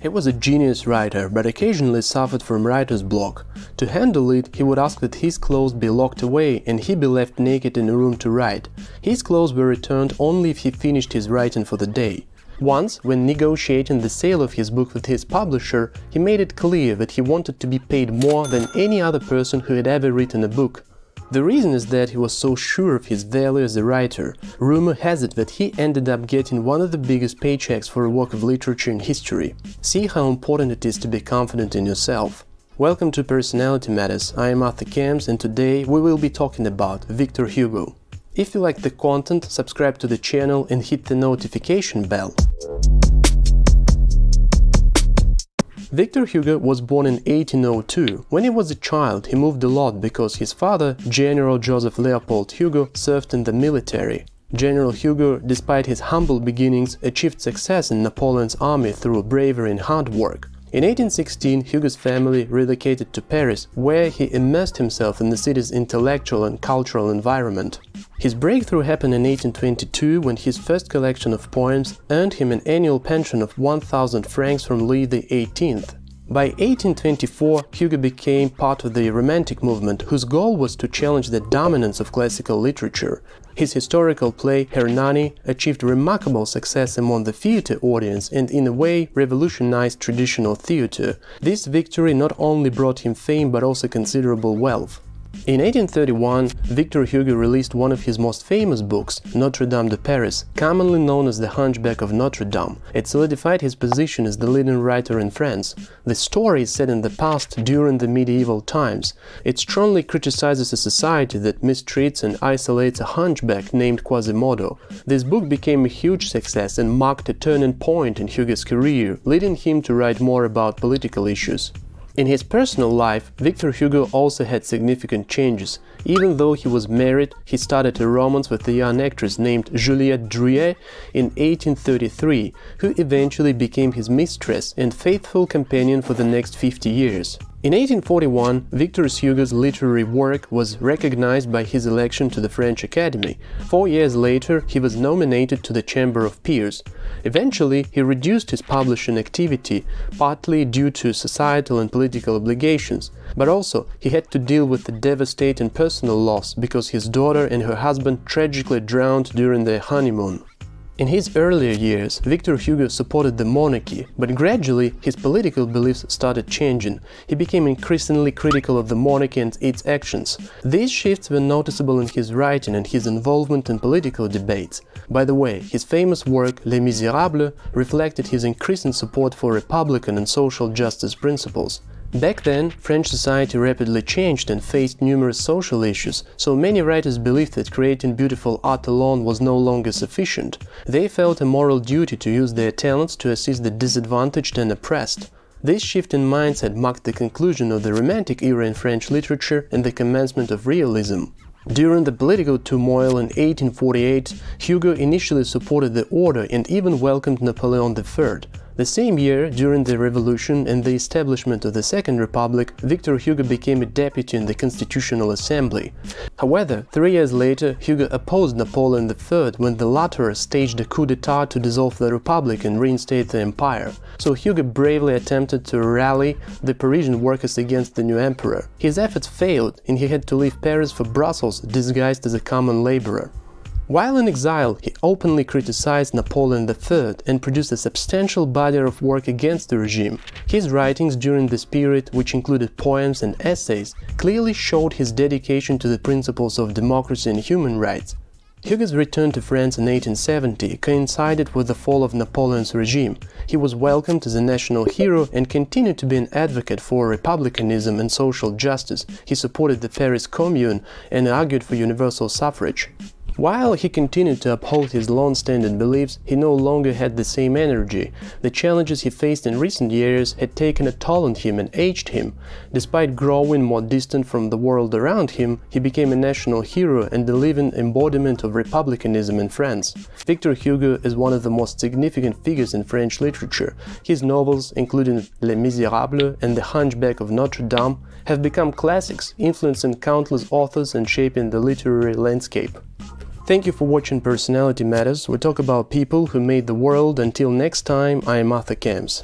He was a genius writer, but occasionally suffered from writer's block. To handle it, he would ask that his clothes be locked away and he be left naked in a room to write. His clothes were returned only if he finished his writing for the day. Once, when negotiating the sale of his book with his publisher, he made it clear that he wanted to be paid more than any other person who had ever written a book. The reason is that he was so sure of his value as a writer. Rumor has it that he ended up getting one of the biggest paychecks for a work of literature in history. See how important it is to be confident in yourself. Welcome to Personality Matters, I am Arthur Camps and today we will be talking about Victor Hugo. If you like the content, subscribe to the channel and hit the notification bell. Victor Hugo was born in 1802. When he was a child, he moved a lot because his father, General Joseph Leopold Hugo, served in the military. General Hugo, despite his humble beginnings, achieved success in Napoleon's army through bravery and hard work. In 1816, Hugo's family relocated to Paris, where he immersed himself in the city's intellectual and cultural environment. His breakthrough happened in 1822 when his first collection of poems earned him an annual pension of 1000 francs from Louis XVIII. By 1824, Hugo became part of the Romantic movement, whose goal was to challenge the dominance of classical literature. His historical play, Hernani, achieved remarkable success among the theatre audience and in a way revolutionized traditional theatre. This victory not only brought him fame but also considerable wealth. In 1831, Victor Hugo released one of his most famous books, Notre Dame de Paris, commonly known as The Hunchback of Notre Dame. It solidified his position as the leading writer in France. The story is set in the past during the medieval times. It strongly criticizes a society that mistreats and isolates a hunchback named Quasimodo. This book became a huge success and marked a turning point in Hugo's career, leading him to write more about political issues. In his personal life, Victor Hugo also had significant changes. Even though he was married, he started a romance with a young actress named Juliette Drouet in 1833, who eventually became his mistress and faithful companion for the next 50 years. In 1841, Victor Hugo's literary work was recognized by his election to the French Academy. Four years later, he was nominated to the Chamber of Peers. Eventually, he reduced his publishing activity, partly due to societal and political obligations, but also he had to deal with the devastating personal loss because his daughter and her husband tragically drowned during their honeymoon. In his earlier years, Victor Hugo supported the monarchy, but gradually his political beliefs started changing. He became increasingly critical of the monarchy and its actions. These shifts were noticeable in his writing and his involvement in political debates. By the way, his famous work Les Miserables reflected his increasing support for republican and social justice principles. Back then, French society rapidly changed and faced numerous social issues, so many writers believed that creating beautiful art alone was no longer sufficient. They felt a moral duty to use their talents to assist the disadvantaged and oppressed. This shift in mindset marked the conclusion of the Romantic era in French literature and the commencement of realism. During the political turmoil in 1848, Hugo initially supported the order and even welcomed Napoleon III. The same year, during the revolution and the establishment of the Second Republic, Victor Hugo became a deputy in the Constitutional Assembly. However, three years later, Hugo opposed Napoleon III when the latter staged a coup d'etat to dissolve the Republic and reinstate the empire. So Hugo bravely attempted to rally the Parisian workers against the new emperor. His efforts failed and he had to leave Paris for Brussels disguised as a common laborer. While in exile, he openly criticized Napoleon III and produced a substantial body of work against the regime. His writings during this period, which included poems and essays, clearly showed his dedication to the principles of democracy and human rights. Hugo's return to France in 1870 coincided with the fall of Napoleon's regime. He was welcomed as a national hero and continued to be an advocate for republicanism and social justice. He supported the Paris Commune and argued for universal suffrage. While he continued to uphold his long-standing beliefs, he no longer had the same energy. The challenges he faced in recent years had taken a toll on him and aged him. Despite growing more distant from the world around him, he became a national hero and the living embodiment of republicanism in France. Victor Hugo is one of the most significant figures in French literature. His novels, including Les Miserables and The Hunchback of Notre Dame, have become classics, influencing countless authors and shaping the literary landscape. Thank you for watching Personality Matters. We talk about people who made the world. Until next time, I am Arthur Camps.